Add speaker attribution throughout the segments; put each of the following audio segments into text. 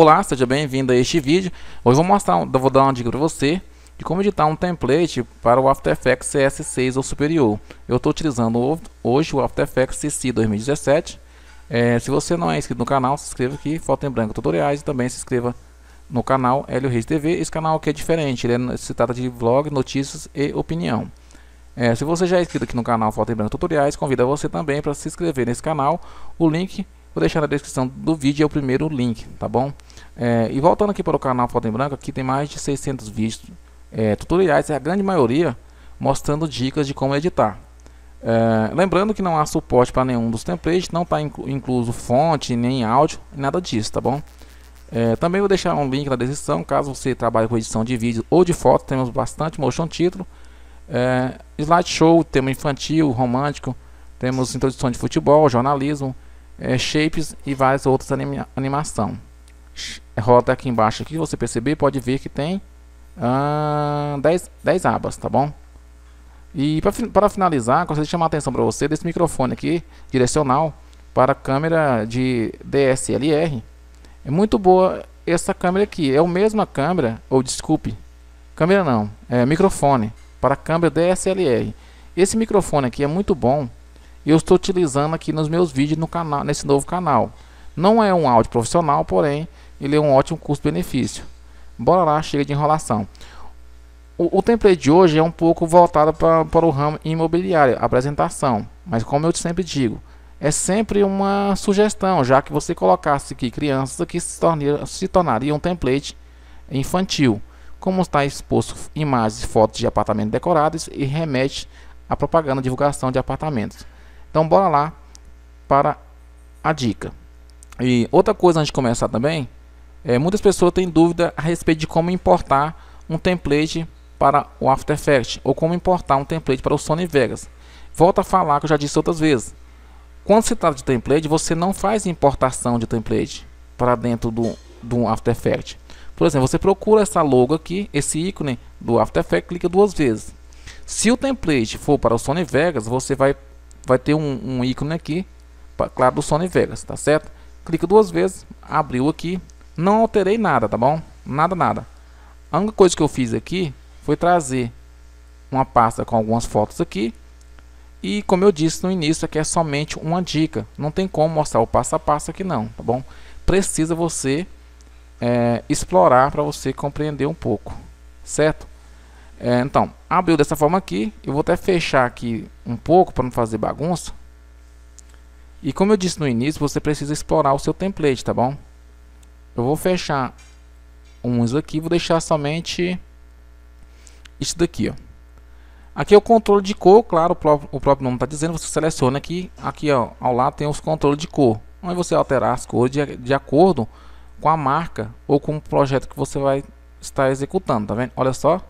Speaker 1: Olá, seja bem-vindo a este vídeo. Hoje vou mostrar, vou dar uma dica para você de como editar um template para o After Effects CS6 ou superior. Eu estou utilizando hoje o After Effects CC 2017. É, se você não é inscrito no canal, se inscreva aqui, Foto em Branco Tutoriais e também se inscreva no canal Hélio Reis TV. Esse canal aqui é diferente, ele é, se trata de vlog, notícias e opinião. É, se você já é inscrito aqui no canal Foto em Branco Tutoriais, convido você também para se inscrever nesse canal. O link vou deixar na descrição do vídeo, é o primeiro link, tá bom? É, e voltando aqui para o canal Foto em Branco, aqui tem mais de 600 vídeos é, tutoriais, é a grande maioria mostrando dicas de como editar. É, lembrando que não há suporte para nenhum dos templates, não está inclu incluso fonte, nem áudio, nada disso, tá bom? É, também vou deixar um link na descrição, caso você trabalhe com edição de vídeo ou de foto, temos bastante motion título. É, slideshow, tema infantil, romântico, temos introdução de futebol, jornalismo, é, shapes e várias outras anima animação roda aqui embaixo aqui, você perceber, pode ver que tem 10, uh, 10 abas, tá bom? E para finalizar, gostaria de chamar a atenção para você desse microfone aqui, direcional, para câmera de DSLR. É muito boa essa câmera aqui, é a mesma câmera, ou desculpe, câmera não, é microfone, para câmera DSLR. Esse microfone aqui é muito bom, eu estou utilizando aqui nos meus vídeos no canal, nesse novo canal. Não é um áudio profissional, porém ele é um ótimo custo-benefício. Bora lá, chega de enrolação. O, o template de hoje é um pouco voltado para o ramo imobiliário, apresentação. Mas como eu sempre digo, é sempre uma sugestão, já que você colocasse aqui crianças aqui se tornaria, se tornaria um template infantil. Como está exposto imagens e fotos de apartamentos decorados e remete à propaganda divulgação de apartamentos. Então bora lá para a dica. E outra coisa antes de começar também, é, muitas pessoas têm dúvida a respeito de como importar um template para o After Effects ou como importar um template para o Sony Vegas. Volto a falar que eu já disse outras vezes. Quando se trata de template, você não faz importação de template para dentro do, do After Effects. Por exemplo, você procura essa logo aqui, esse ícone do After Effects, clica duas vezes. Se o template for para o Sony Vegas, você vai, vai ter um, um ícone aqui, claro, do Sony Vegas, tá certo? Clica duas vezes, abriu aqui, não alterei nada, tá bom? Nada, nada. A única coisa que eu fiz aqui foi trazer uma pasta com algumas fotos aqui. E como eu disse no início, aqui é somente uma dica. Não tem como mostrar o passo a passo aqui não, tá bom? Precisa você é, explorar para você compreender um pouco, certo? É, então, abriu dessa forma aqui. Eu vou até fechar aqui um pouco para não fazer bagunça. E como eu disse no início, você precisa explorar o seu template, tá bom? Eu vou fechar uns aqui, vou deixar somente isso daqui, ó. Aqui é o controle de cor, claro, o próprio, nome está dizendo, você seleciona aqui, aqui ó, ao lado tem os controles de cor, onde você alterar as cores de, de acordo com a marca ou com o projeto que você vai estar executando, tá vendo? Olha só,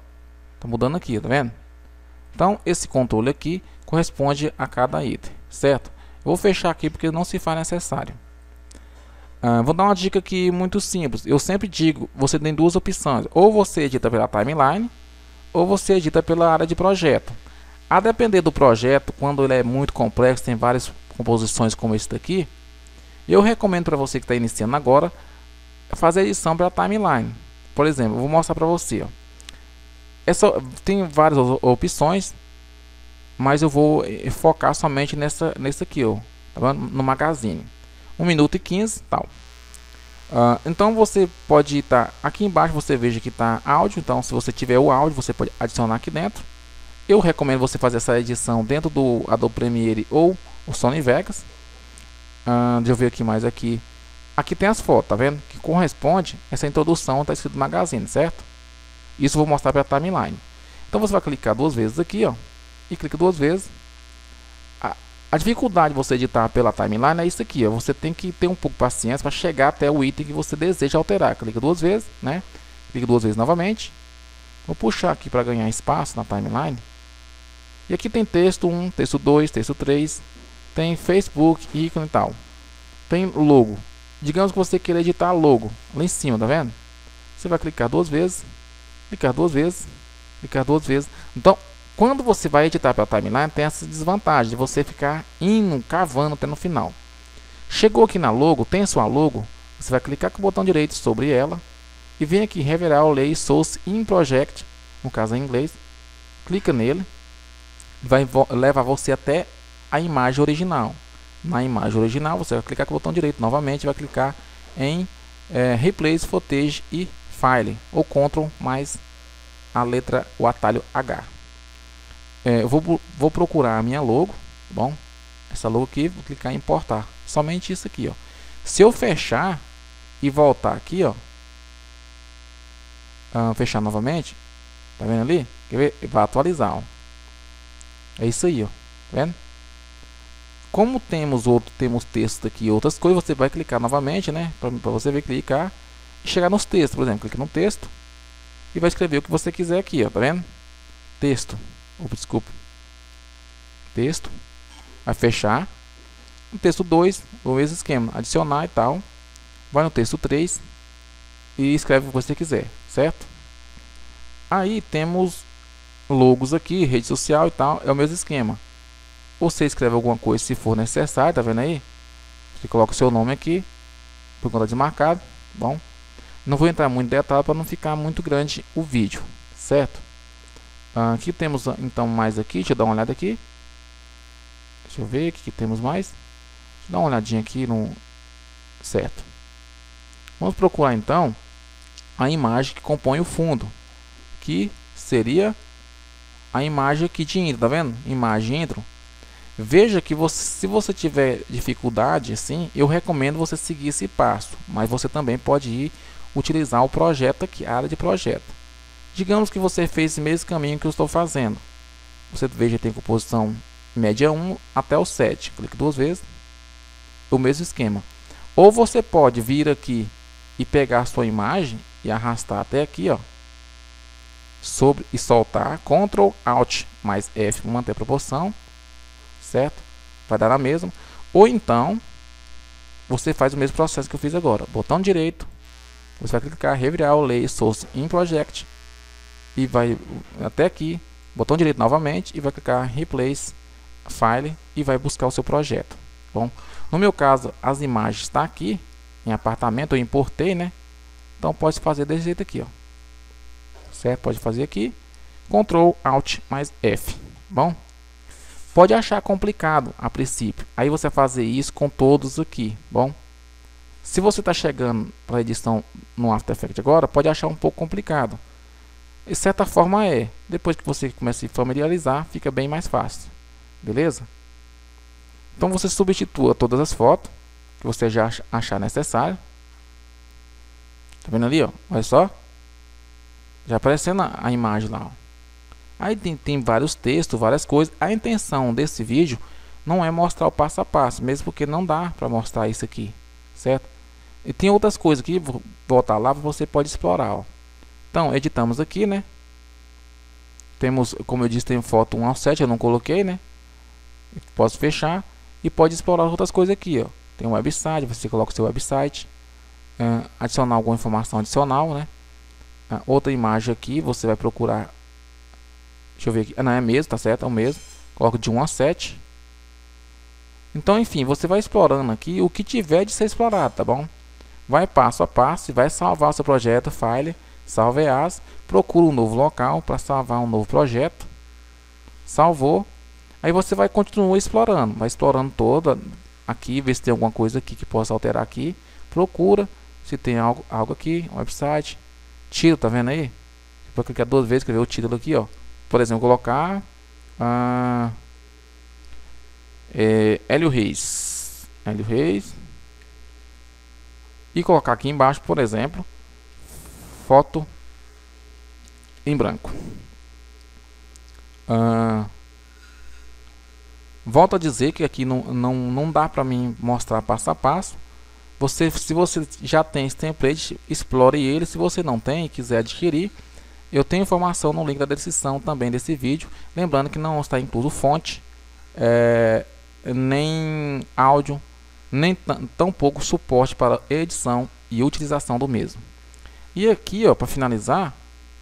Speaker 1: tá mudando aqui, tá vendo? Então, esse controle aqui corresponde a cada item, certo? Eu vou fechar aqui porque não se faz necessário. Uh, vou dar uma dica aqui muito simples. Eu sempre digo, você tem duas opções. Ou você edita pela timeline, ou você edita pela área de projeto. A depender do projeto, quando ele é muito complexo, tem várias composições como esse daqui, eu recomendo para você que está iniciando agora, fazer edição pela timeline. Por exemplo, vou mostrar para você. Ó. Essa, tem várias opções, mas eu vou eh, focar somente nessa, nessa aqui, ó, tá no magazine. 1 minuto e 15 tal. Uh, então você pode estar aqui embaixo você veja que está áudio então se você tiver o áudio você pode adicionar aqui dentro. Eu recomendo você fazer essa edição dentro do Adobe Premiere ou o Sony Vegas. Uh, deixa eu ver aqui mais aqui. Aqui tem as fotos tá vendo? Que corresponde essa introdução está escrito magazine certo isso eu vou mostrar para a timeline então você vai clicar duas vezes aqui ó e clica duas vezes a dificuldade de você editar pela timeline é isso aqui, ó. você tem que ter um pouco de paciência para chegar até o item que você deseja alterar. Clica duas vezes, né? Clica duas vezes novamente. Vou puxar aqui para ganhar espaço na timeline. E aqui tem texto 1, texto 2, texto 3, tem Facebook, ícone e tal. Tem logo. Digamos que você queira editar logo, lá em cima, tá vendo? Você vai clicar duas vezes, clicar duas vezes, clicar duas vezes. Então, quando você vai editar pela timeline, tem essa desvantagem de você ficar indo, cavando até no final. Chegou aqui na logo, tem sua logo, Você vai clicar com o botão direito sobre ela e vem aqui revelar o Lay Source in Project, no caso em inglês. Clica nele, vai levar você até a imagem original. Na imagem original, você vai clicar com o botão direito novamente, vai clicar em é, Replace Footage e File, ou Ctrl mais a letra, o atalho H. É, eu vou, vou procurar a minha logo, tá bom? Essa logo aqui, vou clicar em importar. Somente isso aqui, ó. Se eu fechar e voltar aqui, ó, uh, fechar novamente, tá vendo ali? Quer ver? Vai atualizar, ó. É isso aí, ó. Tá vendo? Como temos outro, temos texto aqui outras coisas, você vai clicar novamente, né? Para você ver, clicar e chegar nos textos, por exemplo, clica no texto e vai escrever o que você quiser aqui, ó, tá vendo? Texto. Opa, desculpa. Texto. Vai fechar. No texto 2, o mesmo esquema, adicionar e tal. Vai no texto 3 e escreve o que você quiser, certo? Aí temos logos aqui, rede social e tal, é o mesmo esquema. Você escreve alguma coisa se for necessário, tá vendo aí? Você coloca o seu nome aqui, por conta de marcado, bom. Não vou entrar muito em detalhe para não ficar muito grande o vídeo, certo? Ah, aqui temos então mais aqui, deixa eu dar uma olhada aqui. Deixa eu ver o que temos mais. Deixa eu dar uma olhadinha aqui no certo. Vamos procurar então a imagem que compõe o fundo, que seria a imagem aqui de intro, tá vendo? Imagem intro. Veja que você, se você tiver dificuldade, assim, eu recomendo você seguir esse passo, mas você também pode ir utilizar o projeto aqui, a área de projeto. Digamos que você fez esse mesmo caminho que eu estou fazendo. Você veja tem composição média 1 até o 7. Clique duas vezes. O mesmo esquema. Ou você pode vir aqui e pegar a sua imagem e arrastar até aqui, ó, sobre e soltar, Ctrl Alt mais F para manter a proporção, certo? Vai dar a mesma. Ou então você faz o mesmo processo que eu fiz agora. Botão direito, você vai clicar revirar o Lay Source in Project e vai até aqui, botão direito novamente e vai clicar Replace File e vai buscar o seu projeto. Bom, no meu caso as imagens estão tá aqui em apartamento, eu importei, né? Então pode fazer desse jeito aqui, ó. Certo? Pode fazer aqui. Ctrl Alt mais F. Bom, pode achar complicado a princípio. Aí você fazer isso com todos aqui, bom? Se você está chegando para a edição no After Effects agora, pode achar um pouco complicado. De certa forma é. Depois que você começa a se familiarizar, fica bem mais fácil. Beleza? Então você substitua todas as fotos que você já achar necessário. Tá vendo ali, ó? Olha só. Já aparecendo a, imagem lá, ó. Aí tem, tem vários textos, várias coisas. A intenção desse vídeo não é mostrar o passo a passo, mesmo porque não dá para mostrar isso aqui, certo? E tem outras coisas que vou botar lá, você pode explorar, ó. Então, editamos aqui, né? Temos, como eu disse, tem foto 1 ao 7, eu não coloquei, né? Posso fechar e pode explorar outras coisas aqui, ó. Tem um website, você coloca o seu website, uh, adicionar alguma informação adicional, né? Uh, outra imagem aqui, você vai procurar, deixa eu ver aqui, ah, não é mesmo, tá certo, é o mesmo. Coloca de 1 a 7. Então, enfim, você vai explorando aqui o que tiver de ser explorado, tá bom? Vai passo a passo e vai salvar o seu projeto, file, salve as, procura um novo local para salvar um novo projeto. Salvou. Aí você vai continuar explorando, vai explorando toda aqui, ver se tem alguma coisa aqui que possa alterar aqui. Procura se tem algo, algo aqui, website. Título, tá vendo aí? Vou clicar duas vezes, ver o título aqui, ó. Por exemplo, colocar ah, é, Hélio Reis. Hélio Reis e colocar aqui embaixo, por exemplo, foto em branco. Uh, volto a dizer que aqui não, não, não dá para mim mostrar passo a passo. Você, se você já tem esse template, explore ele. Se você não tem e quiser adquirir, eu tenho informação no link da descrição também desse vídeo. Lembrando que não está incluso fonte, é, nem áudio, nem tão pouco suporte para edição e utilização do mesmo. E aqui, ó, para finalizar,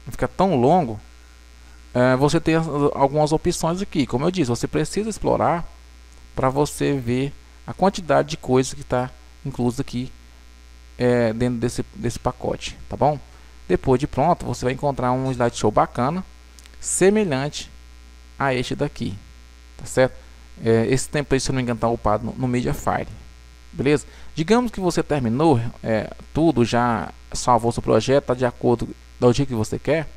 Speaker 1: não ficar tão longo, é, você tem algumas opções aqui. Como eu disse, você precisa explorar para você ver a quantidade de coisas que está incluso aqui é, dentro desse, desse pacote, tá bom? Depois de pronto, você vai encontrar um slideshow bacana, semelhante a este daqui, tá certo? É, esse template, se não me engano, está upado no, no Mediafire, beleza? Digamos que você terminou é, tudo, já salvou seu projeto, está de acordo do jeito que você quer,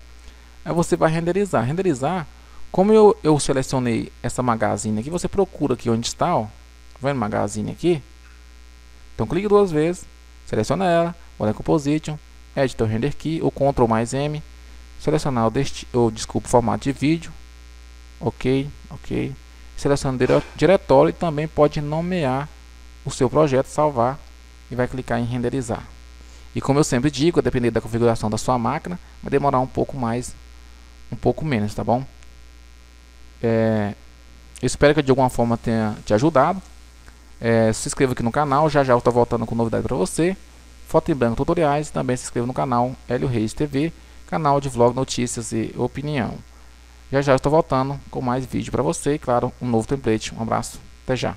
Speaker 1: aí você vai renderizar. Renderizar, como eu, eu selecionei essa magazine aqui, você procura aqui onde está, ó, tá vendo magazine aqui? Então clique duas vezes, seleciona ela, olha Composition, Editor Render Key, o Ctrl mais M, selecionar o, desti o desculpa, formato de vídeo, ok, ok, seleciona o diretório e também pode nomear o seu projeto, salvar e vai clicar em renderizar. E como eu sempre digo, a depender da configuração da sua máquina, vai demorar um pouco mais, um pouco menos, tá bom? É, espero que de alguma forma tenha te ajudado. É, se inscreva aqui no canal, já já eu estou voltando com novidade para você. Foto em branco tutoriais, também se inscreva no canal Hélio Reis TV, canal de vlog, notícias e opinião. Já já eu estou voltando com mais vídeo para você e claro, um novo template. Um abraço, até já.